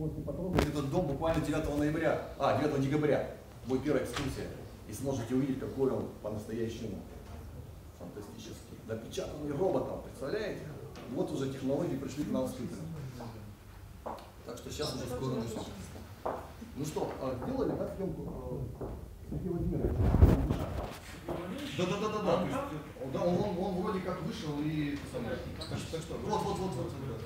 сможете потрогать этот дом буквально 9 ноября, а, 9 декабря. Будет первая экскурсия. И сможете увидеть, какой он по-настоящему фантастический. Напечатанный роботом, представляете? Вот уже технологии пришли к нам с Кипром. Так что сейчас уже скоро начнем. Ну что, а, сделали, да, съемку э, Сергей Владимирович. Да, да, да, да, да. Да, он, он, он вроде как вышел и... Так что, так что, вот, вот, вот, вот.